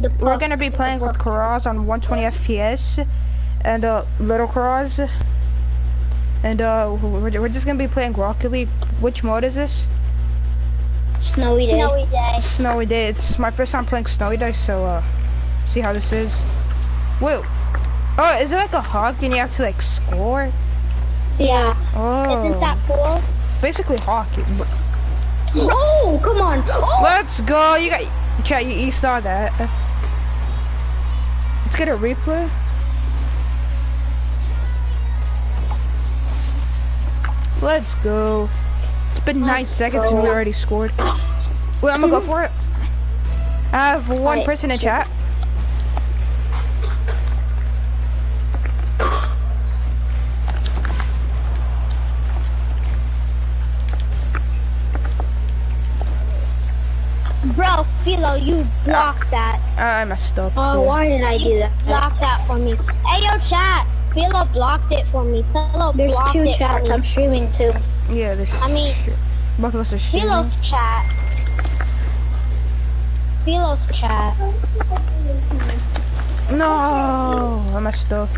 the we're gonna be playing with Karaz on 120 FPS and uh, little Karaz. And uh, we're, we're just gonna be playing Rocket League. Which mode is this? Snowy day. Snowy day. Snowy Day. It's my first time playing Snowy Day, so uh, see how this is. Wait. Oh, is it like a hog and you have to like score? Yeah. Oh. Isn't that cool? Basically hockey. Oh, come on. Oh, Let's go. You got chat. You, you saw that. Get a replay. Let's go. It's been nine Let's seconds and we already scored. Wait, I'm gonna go for it. I have one Alright, person in chat. Bro, Philo, you blocked that. I messed up. oh, why did I do that? Block that for me. Hey, yo, chat. Philo blocked it for me. Philo There's blocked two it chats. For I'm streaming too. Yeah, this. I mean, both of us are streaming. Philo's chat. Philo's chat. No, I messed up.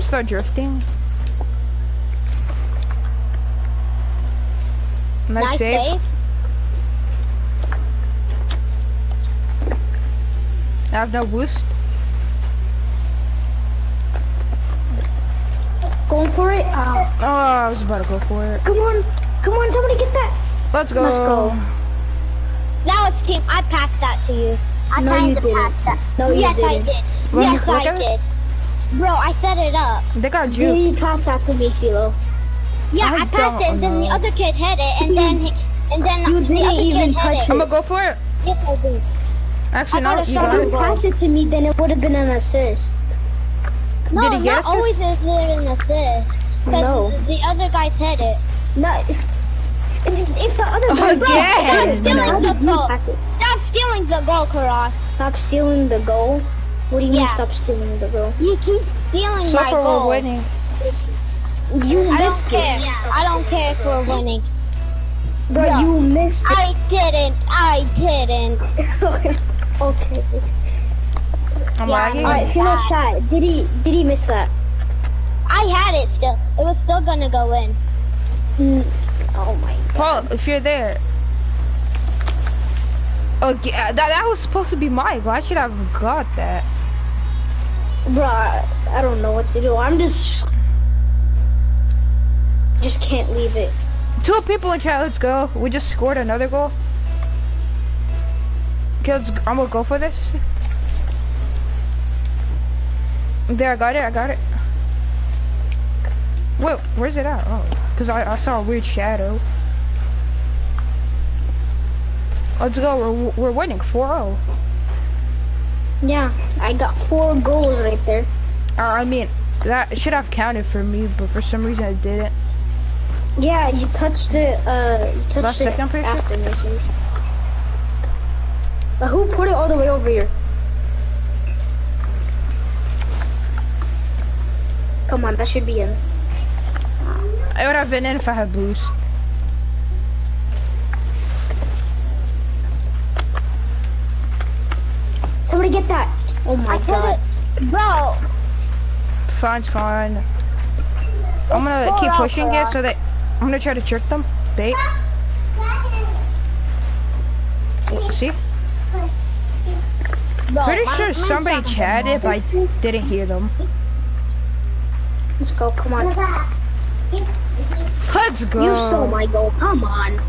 Start drifting. Nice, Nice save. save. I have no boost. Going for it. Oh, Oh, I was about to go for it. come on, come on, somebody get that. Let's go. Let's go. That was team. I passed that to you. I No, kinda you didn't. passed that. No, you yes, I didn't. did. Look yes, at- I did. Bro, I set it up. They got Did you pass that to me, Philo? Yeah, I I, passed it, don't and then the other kid hit it, and then and then You the didn't other even kid touch hit I'm gonna go for it. Yes, I did. Actually, I no. got a You shot got If it. you pass it to me, then it would have been an assist. No, Did he get not always is it an assist. Because No. the other guys hit it. No. If, if the other guy Again. Stop Stealing How the goal. Stop stealing the goal, Karas. Stop stealing the goal. What do you mean stop stealing the goal? You keep stealing So my far, goal. we're winning. You I don't missed care. it. I don't care if we're winning. Bro, No. you missed it. I didn't. I didn't. okay. I'm Yeah, lagging. I- Alright, Philo shot. Did he did he miss that? I had it still. It was still gonna go in. Mm, oh my god. Paul, if you're there. Oh, yeah, that, that was supposed to be mine. I should I have got that. Bro, I, I don't know what to do. I'm just just can't leave it. Two people in chat, let's go. We just scored another goal. Let's, I'm gonna go for this. There, I got it, I got it. Wait, where's it at? Oh, because I, I saw a weird shadow. Let's go, we're, we're winning 4-0. Yeah, I got four goals right there. Uh, I mean, that should have counted for me, but for some reason it didn't. Yeah, you touched it. Uh, you touched Last it second, sure? after missions. But who put it all the way over here? Come on, that should be in. It would have been in if I had boost. Somebody get that. Oh my I god. it, bro. It's fine, it's fine. I'm gonna keep pushing for it so that I'm gonna try to trick them. Bait. See? Bro, Pretty my- sure my somebody chatted, but I didn't hear them. Let's go. Come on. Let's go. You stole my goal. Come on.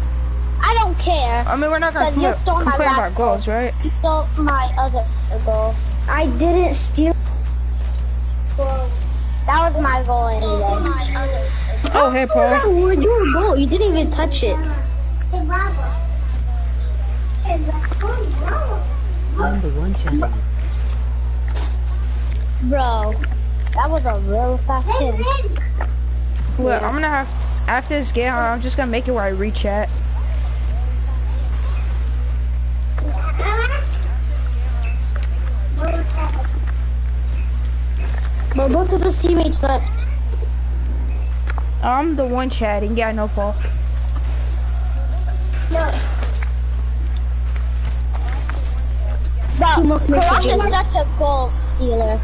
I don't care. I mean, we're not gonna But you compl- stole my complain last about goals, right? You stole my other goal. I didn't steal. That was my goal anyway. Oh, hey, Paul. That was your goal. You didn't even touch it. Number one channel. Bro, that was a real fast hit. Well, I'm gonna have to, after this game, I'm just gonna make it where I reach at. But both of us teammates left. I'm the one chatting. Yeah, no, Paul. Look, Cross is such a gold stealer.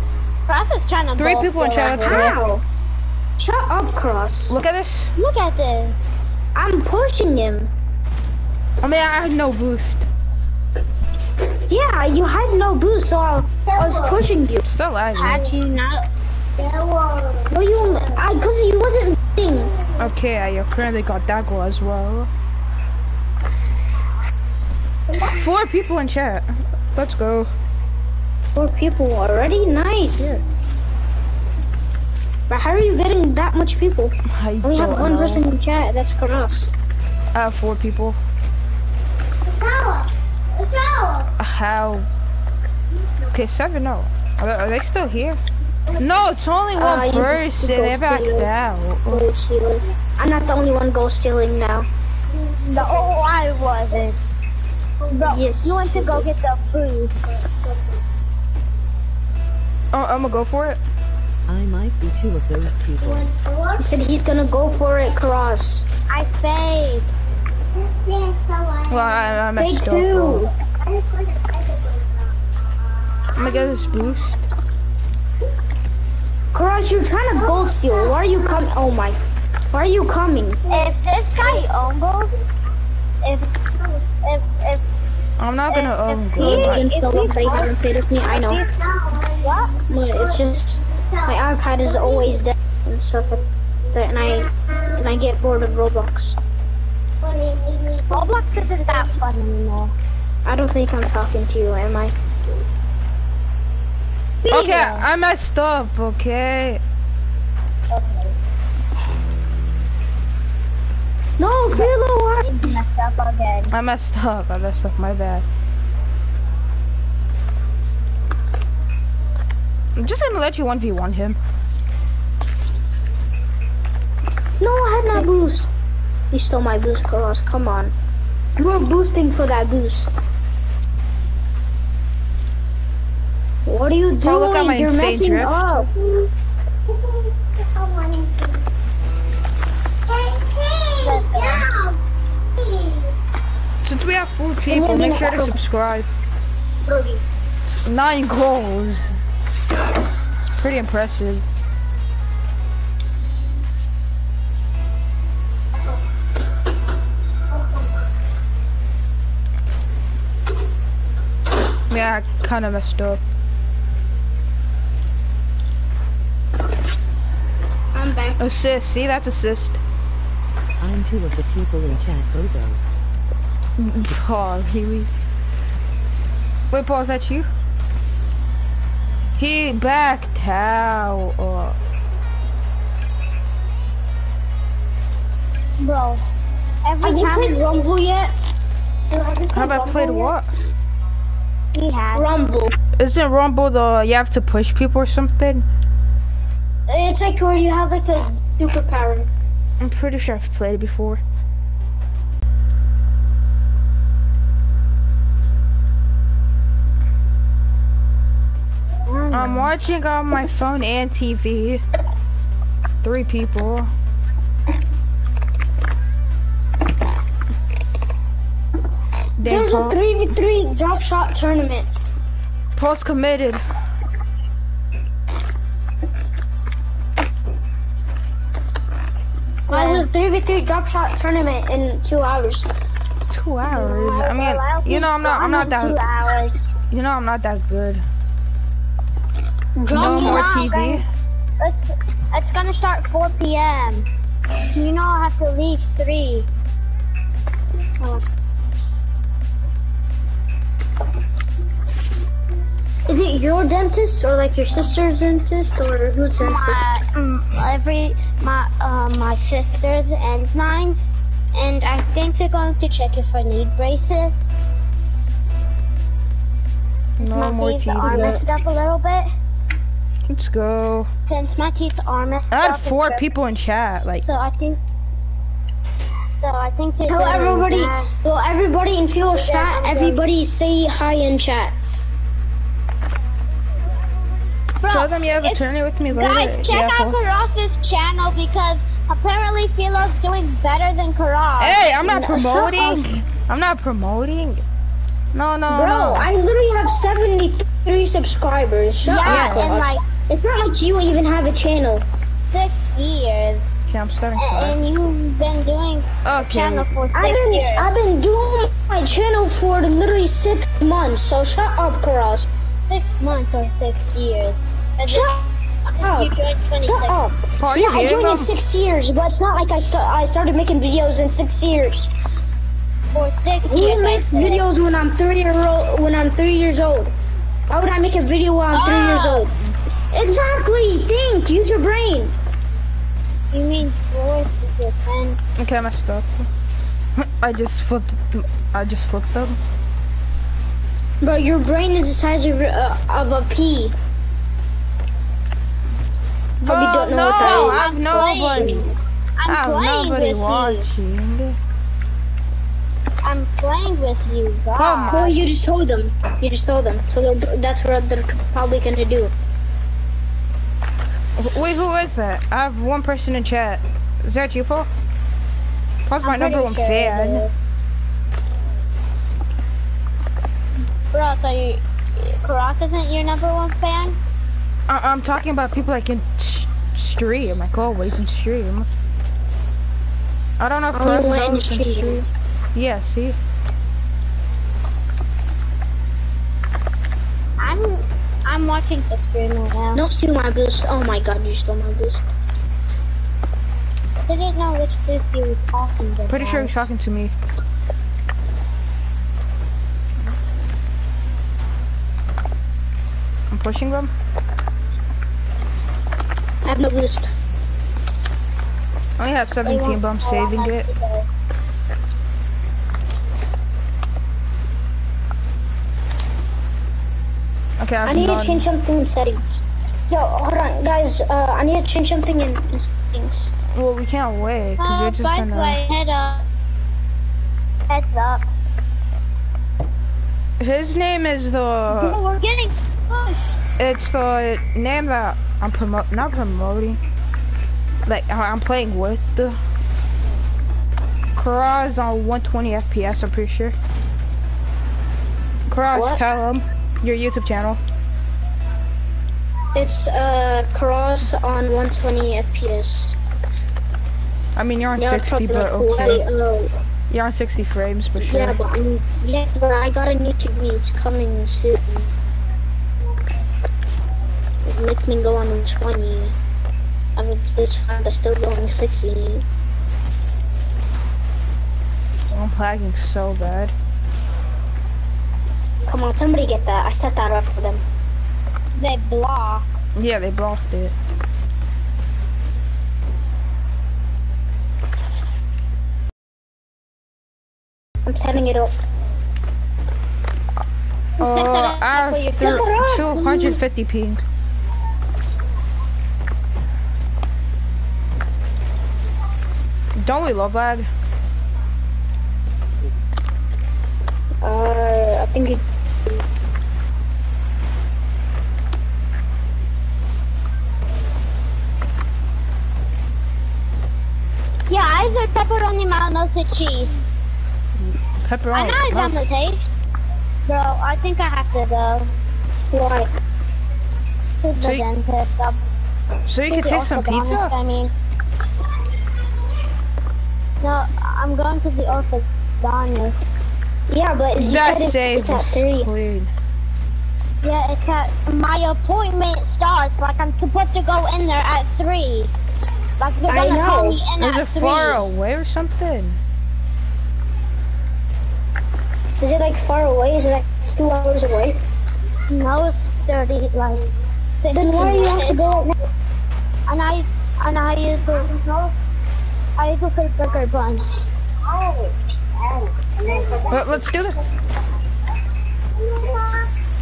Cross is trying to Three people in steal chat, let's everyone. go. How? Shut up, Cross. Look at this. Look at this. I'm pushing him. I mean, I had no boost. Yeah, you had no boost, so I, I was pushing you. Still lagging. Had you not? What do you mean? I, cause he wasn't thing. Okay, I currently got that as well. Four people in chat. Let's go. Four people already? Nice. Yeah. But how are you getting that much people? I Only have one know. person in chat, that's Cross. I have four people. How? Okay, seven. No, are they, are they still here? No, it's only one Uh, person. They backed steal. out. Gold stealer. I'm not the only one gold stealing now. No, I wasn't. Bro, Yes. you went to go get the food. Oh, I'm gonna go for it. I might be two of those people. He said he's gonna go for it, Cross. I fake. Well, I, I Take messed up. two. I'm gonna get this boost. Cross, you're trying to gold steal. Why are you coming? Oh my. Why are you coming? If this guy umbles, if if if I'm not gonna um go. he- back. didn't if tell he they haven't played with me, I know. what? But it's just my iPad is always dead and stuff like that, and I and I get bored of Roblox. Roblox isn't that fun anymore. I don't think I'm talking to you, am I? Okay, I messed up. Okay. No, Philo, what? You messed up again. I messed up. I messed up. My bad. I'm just gonna let you 1v1 him. No, I had my boost. You stole my boost, Cross. Come on. You were boosting for that boost. What are you oh, doing? Oh, my You're messing drift. up. We have four people, make sure to subscribe. Nine goals. It's pretty impressive. Yeah, I kind of messed up. I'm back. Assist. See, that's assist. I'm two of the people in chat, Bozo. Oh, really? Wait, Paul, is that you? He backed out. Oh. Bro, every Have you time played Rumble yet? Have I played what? he has, Rumble. Isn't Rumble the you have to push people or something? It's like where you have like a superpower. I'm pretty sure I've played it before. I'm watching on my phone and TV. Three people. There's a 3v3 drop shot tournament. Paul's committed. I was a 3v3 drop shot tournament in two hours. Two hours. I mean, you know, I'm not. I'm not that. You know, I'm not that good. No more. TV. It's, it's gonna start 4 p.m. You know I have to leave 3. Is it your dentist or like your sister's dentist or whose dentist? My, mm, every, my, uh, my sister's and mine's. And I think they're going to check if I need braces. No my more teeth are messed up a little bit. Let's go. Since my teeth are messed up, I up. had four people in chat. Like, So I think. So I think Hello everybody. Hello everybody in Phil's chat. Everybody say hi in chat. Bro, tell them you have a if- tournament with me later. Guys, check yeah, out Paul. Karas's channel because apparently Philo's doing better than Karas. Hey, I'm not promoting. I'm not promoting. No, no, Bro, no. I literally have 73 subscribers. Shut Yeah, up. and like it's not like you even have a channel. six years, Okay, I'm starting to. and you've been doing Okay. channel for 6 I've been years. I've been doing my channel for literally six months. So shut up, Cross. six months or six years. And Shut then up. you joined 26. Shut up. Paul, Yeah, I joined in six years, but it's not like I start I started making videos in six years. For six Who years. makes videos when I'm three year old? When I'm three years old? Why would I make a video while I'm three years Ah. old? Exactly. Think. Use your brain. You mean fourth is your ten? Okay, I messed up. I just flipped. I just flipped them. Bro, your brain is the size of uh, of a pea. Hope you don't know no, what that is. I have I'm playing. I I'm have playing nobody with you. I'm playing with you, Come God. Well, you just told them. You just told them. So that's what they're probably gonna do. Wait, who is that? I have one person in chat. Is that you, Paul? Paul's my number one sure fan. is. Bro, so you, Karak isn't your number one fan? I I'm talking about people that can stream, like always in stream. I don't know if oh, Chris when knows can stream. Yeah, see? I'm, I'm watching the stream right now. Don't steal my boost. Oh my god, you stole my boost. I didn't know which boost you were talking about. Pretty sure he's talking to me. I'm pushing them. I have no boost. I only have 17, but I'm follow saving us it. Okay, I I need none. to change something in settings. Yo, hold on, guys. Uh, I need to change something in in settings. Well, we can't wait, because just by gonna... way, head up. Heads up. His name is the... oh, we're getting pushed. It's the name that I'm promote, not promoting. Like I'm playing with the. Kara is on 120 FPS. I'm pretty sure. Kara, What? tell him your YouTube channel. It's uh cross on 120 FPS. I mean, you're on Yeah, 60, probably but way, okay. uh, You're on 60 frames for sure. Yeah, but I'm, yes, but I got a new TV. It's coming soon. Make me go on 120. I mean, it's fine, but still going 60. I'm lagging so bad. On, somebody get that. I set that up for them. They block. Yeah, they blocked it. I'm setting it up. Set I have Set that up. 250 ping. Don't we love lag? Uh, I think it. Yeah, either or cheese. I Pepperoni. know it's on the taste. Bro, I think I have to go Why? to the So you- dentist. I'll so you can take some pizza? I mean. No, I'm going to the orthodontist. Yeah, but you That said it's, it's at the 3. screen. Yeah, it's at my appointment starts. Like I'm supposed to go in there at three. Like they're I gonna call know. me in Is at it three. far away or something? Is it like far away? Is it like two hours away? No, it's thirty. Like Then 15 why do you have to minutes. go now? And I and I use the I use the fake burger bun. Let, let's do this.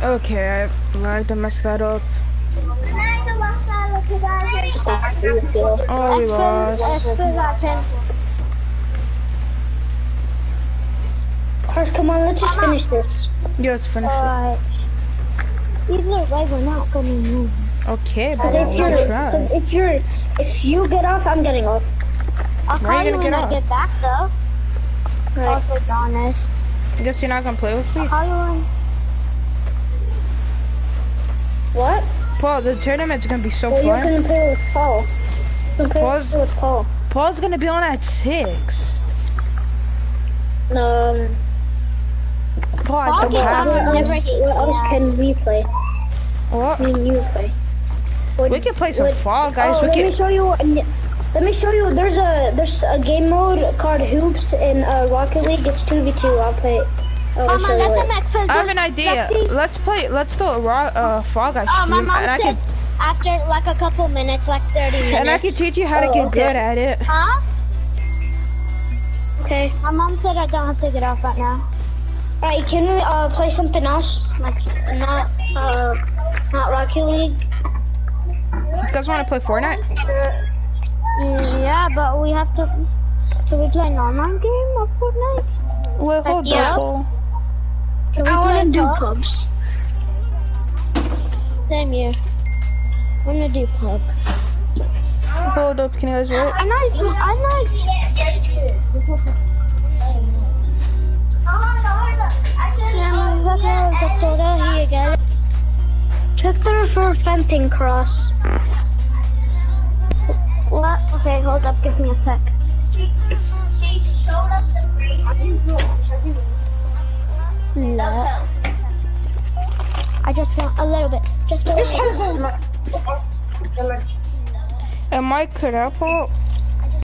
Okay, I lied to mess that up. That's how you feel. Oh, we lost. Explanation. Cars, come on, let's just finish this. Yeah, let's finish it. Alright. Either way, we're not gonna move. Okay, but Cause if you're, cause if you're, if you get off, I'm getting off. I'll Where are call you you gonna when get I off? get back, though. Right. Orthodontist. I guess you're not gonna play with me? How do I? What? Paul, the tournament's gonna be so Well, you're fun. gonna play with Paul. You're gonna Paul's- play with Paul. Paul's gonna be on at six. Um, Paul, I Paul gets on what else, what else can we play? What? Me and you play. What- We can play some what- Fall Guys. Oh, we let can. me show you. Let me show you. There's a there's a game mode called Hoops in uh, Rocket League. It's two v two. I'll play. it. I'll Mama, show you let's it. I have an idea. Let's play. Let's do a raw, uh, Fall Guys Oh, my mom and I said can after like a couple minutes, like 30 minutes. and I can teach you how to Oh, get okay. good at it. Huh? Okay. My mom said I don't have to get off right now. All right. Can we uh play something else? Like not uh not Rocket League. You guys want to play Fortnite? Mm, yeah, but we have to. Can we play an online game of Fortnite? Wait, hold yeah. up. Paul. Can we I play want to do pubs? pubs. Same here. I'm gonna do pub. Hold up. Can you guys wait? I know. I know. Yeah, doctora, here again. Check the for fencing cross. What? Okay, hold up. Give me a sec. No. I just want a little bit. Just a little bit. Am I cut out, Paul?